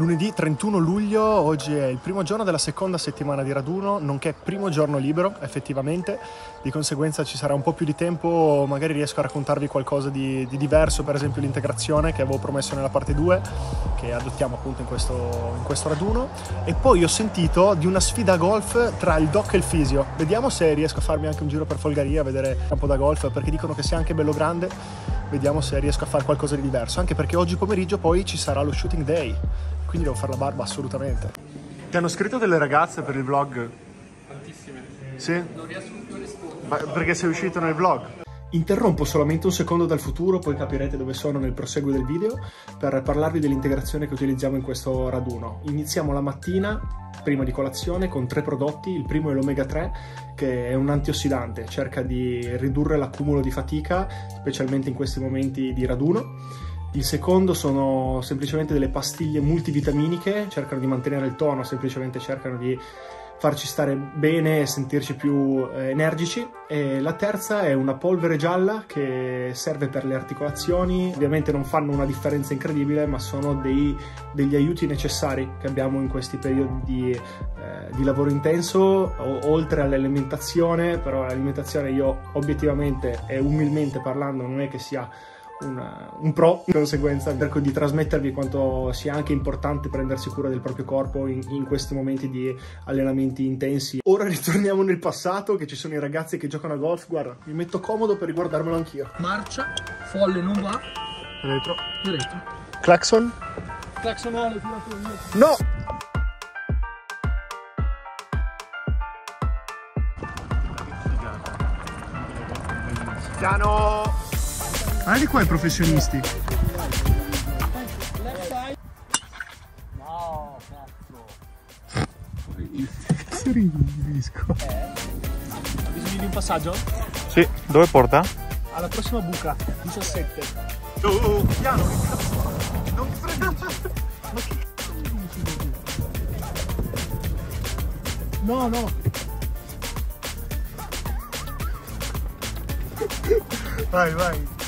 Lunedì 31 luglio, oggi è il primo giorno della seconda settimana di raduno, nonché primo giorno libero effettivamente, di conseguenza ci sarà un po' più di tempo, magari riesco a raccontarvi qualcosa di, di diverso, per esempio l'integrazione che avevo promesso nella parte 2, che adottiamo appunto in questo, in questo raduno, e poi ho sentito di una sfida golf tra il doc e il fisio, vediamo se riesco a farmi anche un giro per Folgaria, a vedere il campo da golf, perché dicono che sia anche bello grande, vediamo se riesco a fare qualcosa di diverso, anche perché oggi pomeriggio poi ci sarà lo shooting day quindi devo fare la barba assolutamente. Ti hanno scritto delle ragazze per il vlog? Tantissime. Sì? Non riesco più a rispondere. perché sei uscito nel vlog? Interrompo solamente un secondo dal futuro, poi capirete dove sono nel proseguo del video, per parlarvi dell'integrazione che utilizziamo in questo raduno. Iniziamo la mattina, prima di colazione, con tre prodotti. Il primo è l'omega 3, che è un antiossidante, cerca di ridurre l'accumulo di fatica, specialmente in questi momenti di raduno il secondo sono semplicemente delle pastiglie multivitaminiche, cercano di mantenere il tono, semplicemente cercano di farci stare bene e sentirci più eh, energici. E la terza è una polvere gialla che serve per le articolazioni. Ovviamente non fanno una differenza incredibile, ma sono dei, degli aiuti necessari che abbiamo in questi periodi di, eh, di lavoro intenso, o, oltre all'alimentazione. Però l'alimentazione io obiettivamente e umilmente parlando non è che sia una, un pro, di conseguenza cerco di trasmettervi quanto sia anche importante prendersi cura del proprio corpo in, in, questi momenti di allenamenti intensi. Ora ritorniamo nel passato, che ci sono i ragazzi che giocano a golf, guarda, mi metto comodo per riguardarmelo anch'io. Marcia, folle non va. Retro. Retro. Claxon. Tirato via. No! Piano! Ah, di qua i professionisti. No, cazzo. Cazzo ridisco. Eh? Ha bisogno di un passaggio? Sì, dove porta? Alla prossima buca, 17. Oh, piano, non fregare. Ma che cazzo No, no. Vai, vai.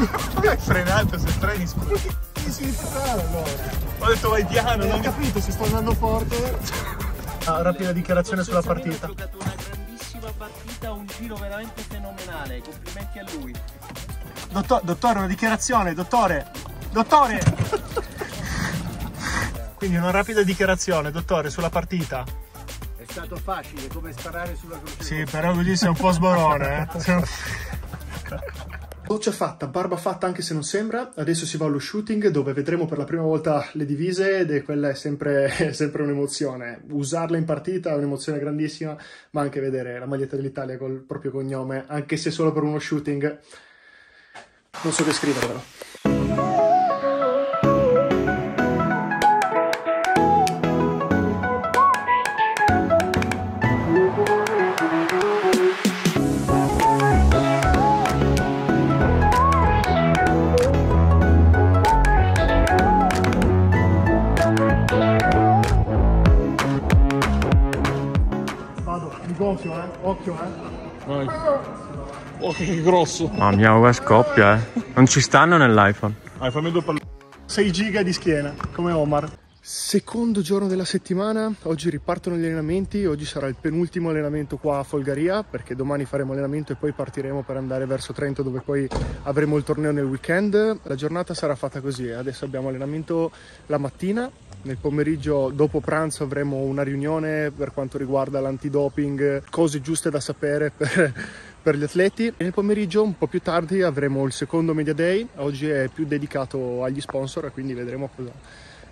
Hai frenato se freni scusa. Che si fare allora? Ho detto vai piano, Non non ho capito, se sto andando forte. Ah, rapida dichiarazione sulla partita. Ha giocato una grandissima partita, un giro veramente fenomenale. Complimenti a lui. Dottor, dottore, una dichiarazione, dottore. Dottore! Quindi una rapida dichiarazione, dottore, sulla partita. È stato facile come sparare sulla croce. Sì, però così sei un po' sborone, eh. Doccia fatta, barba fatta anche se non sembra, adesso si va allo shooting dove vedremo per la prima volta le divise ed quella è sempre, è sempre un'emozione. Usarla in partita è un'emozione grandissima, ma anche vedere la maglietta dell'Italia col proprio cognome, anche se solo per uno shooting, non so descrivervelo. Gonfio, eh? Occhio, eh? Vai. Oh, che grosso. Mamma mia, ora scoppia, eh. Non ci stanno nell'iPhone. Due palline. 6 giga di schiena, come Omar. Secondo giorno della settimana, oggi ripartono gli allenamenti, oggi sarà il penultimo allenamento qua a Folgaria perché domani faremo allenamento e poi partiremo per andare verso Trento dove poi avremo il torneo nel weekend. La giornata sarà fatta così, eh. adesso abbiamo allenamento la mattina, nel pomeriggio dopo pranzo avremo una riunione per quanto riguarda l'antidoping, cose giuste da sapere per, per gli atleti e nel pomeriggio un po' più tardi avremo il secondo media day, oggi è più dedicato agli sponsor quindi vedremo cosa,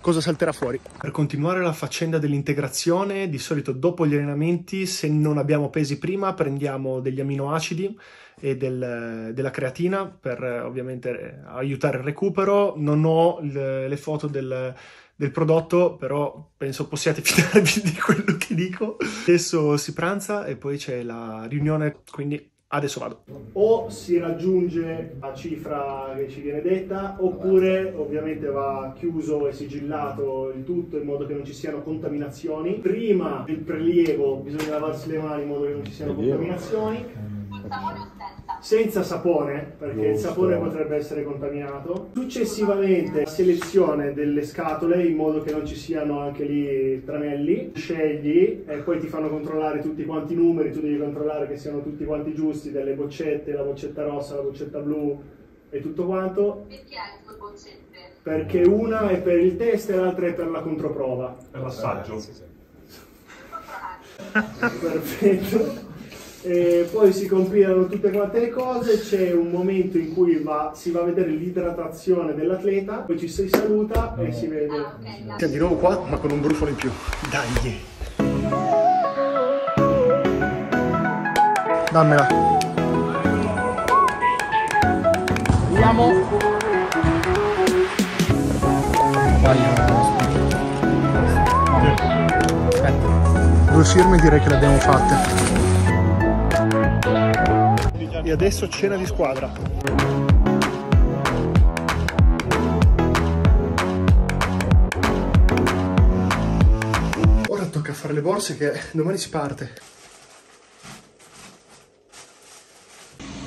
cosa salterà fuori. Per continuare la faccenda dell'integrazione, di solito dopo gli allenamenti, se non abbiamo pesi prima, prendiamo degli aminoacidi e del- della creatina per eh, ovviamente aiutare il recupero. Non ho le, le foto del, del prodotto, però penso possiate fidarvi di quello che dico. Adesso si pranza e poi c'è la riunione, quindi adesso vado. O si raggiunge la cifra che ci viene detta, oppure ovviamente va chiuso e sigillato il tutto in modo che non ci siano contaminazioni. Prima del prelievo bisogna lavarsi le mani in modo che non ci siano contaminazioni. Senza sapone, perché il sapone potrebbe essere contaminato. Successivamente selezione delle scatole in modo che non ci siano anche lì tranelli. Scegli e poi ti fanno controllare tutti quanti i numeri, tu devi controllare che siano tutti quanti giusti, delle boccette, la boccetta rossa, la boccetta blu e tutto quanto. Perché hai due boccette? Perché una è per il test e l'altra è per la controprova. Per l'assaggio. Perfetto. E poi si compilano tutte quante le cose, c'è un momento in cui va- si va a vedere l'idratazione dell'atleta, poi ci si saluta e si vede. Ah, ok, dai. Siamo di nuovo qua, ma con un brufolo in più. Dai! Dammela. Andiamo. Aspetta. Due firme direi che le abbiamo fatte. E adesso cena di squadra. Ora tocca fare le borse che domani si parte.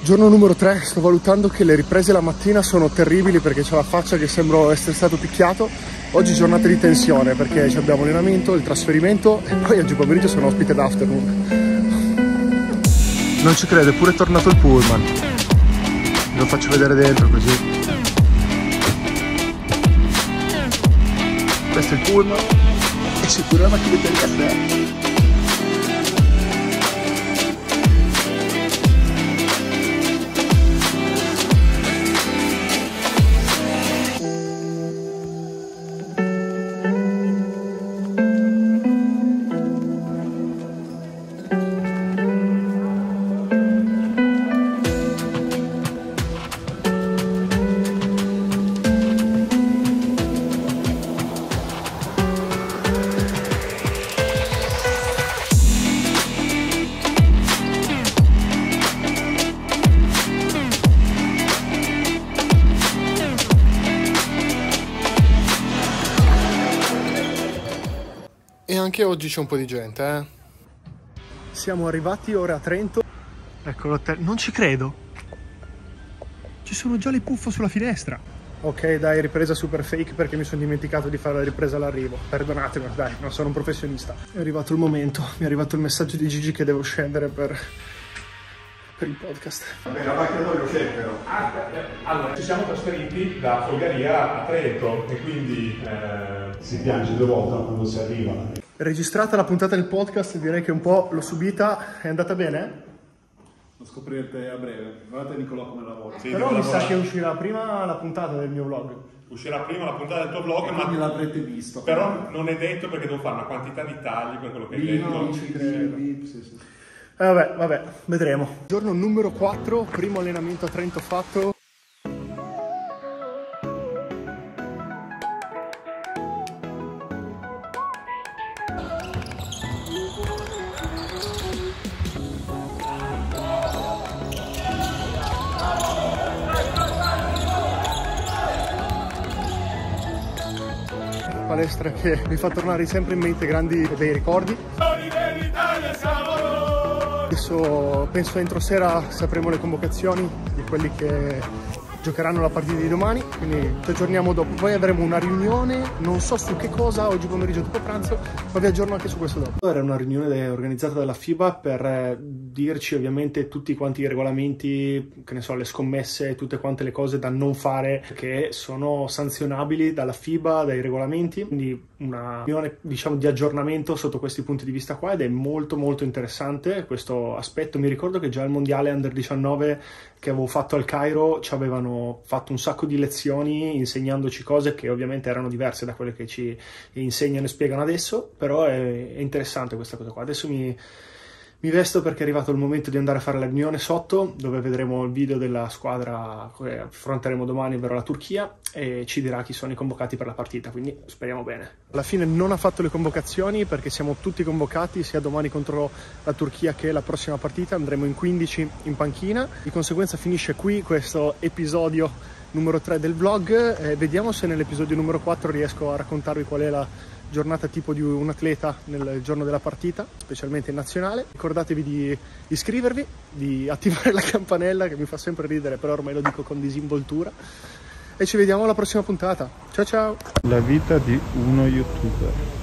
Giorno numero 3, sto valutando che le riprese la mattina sono terribili perché c'ho la faccia che sembro essere stato picchiato. Oggi giornata di tensione perché ci abbiamo allenamento, il trasferimento e poi oggi pomeriggio sono ospite d'afternoon. Non ci credo, è pure tornato il pullman. Lo faccio vedere dentro così. Questo è il pullman. E c'è pure la macchinetta di caffè. E anche oggi c'è un po' di gente, eh. Siamo arrivati ora a Trento. Ecco l'hotel. Non ci credo. Ci sono già le puffo sulla finestra. Ok, dai, ripresa super fake perché mi sono dimenticato di fare la ripresa all'arrivo. Perdonatemi, dai, non sono un professionista. È arrivato il momento, mi è arrivato il messaggio di Gigi che devo scendere per, per il podcast. Vabbè, la macchina dove c'è però? Allora, ci siamo trasferiti da Folgaria a Trento e quindi eh, Si piange due volte quando si arriva. Registrata la puntata del podcast, direi che un po' l'ho subita. È andata bene? Lo scoprirete a breve. Guardate Nicolò come lavora. sì, Però mi sa lavorare. che uscirà prima la puntata del mio vlog. uscirà prima la puntata del tuo vlog, Quindi ma l'avrete visto. però non è detto perché devo fare una quantità di tagli per quello che hai detto. non ci credo. Sì, sì. Eh, vabbè, vabbè, vedremo. Giorno numero 4, primo allenamento a Trento fatto. Palestra che mi fa tornare sempre in mente grandi e bei ricordi. Adesso penso entro sera sapremo le convocazioni di quelli che giocheranno la partita di domani, quindi ci aggiorniamo dopo. Poi avremo una riunione, non so su che cosa, oggi pomeriggio dopo pranzo, ma vi aggiorno anche su questo dopo. Era una riunione organizzata dalla FIBA per eh, dirci ovviamente tutti quanti i regolamenti, che ne so, le scommesse, tutte quante le cose da non fare che sono sanzionabili dalla FIBA, dai regolamenti, quindi una riunione diciamo di aggiornamento sotto questi punti di vista qua ed è molto molto interessante questo aspetto. Mi ricordo che già al mondiale under 19 che avevo fatto al Cairo ci avevano fatto un sacco di lezioni insegnandoci cose che ovviamente erano diverse da quelle che ci insegnano e spiegano adesso, però è, è interessante questa cosa qua. Adesso mi, mi vesto perché è arrivato il momento di andare a fare la riunione sotto, dove vedremo il video della squadra che affronteremo domani verrà la Turchia e ci dirà chi sono i convocati per la partita, quindi speriamo bene. Alla fine non ha fatto le convocazioni perché siamo tutti convocati sia domani contro la Turchia che la prossima partita, andremo in 15 in panchina, di conseguenza finisce qui questo episodio numero 3 del vlog, eh, vediamo se nell'episodio numero 4 riesco a raccontarvi qual è la giornata tipo di un atleta nel giorno della partita, specialmente in nazionale. Ricordatevi di iscrivervi, di attivare la campanella che mi fa sempre ridere, però ormai lo dico con disinvoltura. E ci vediamo alla prossima puntata. Ciao ciao! La vita di uno youtuber.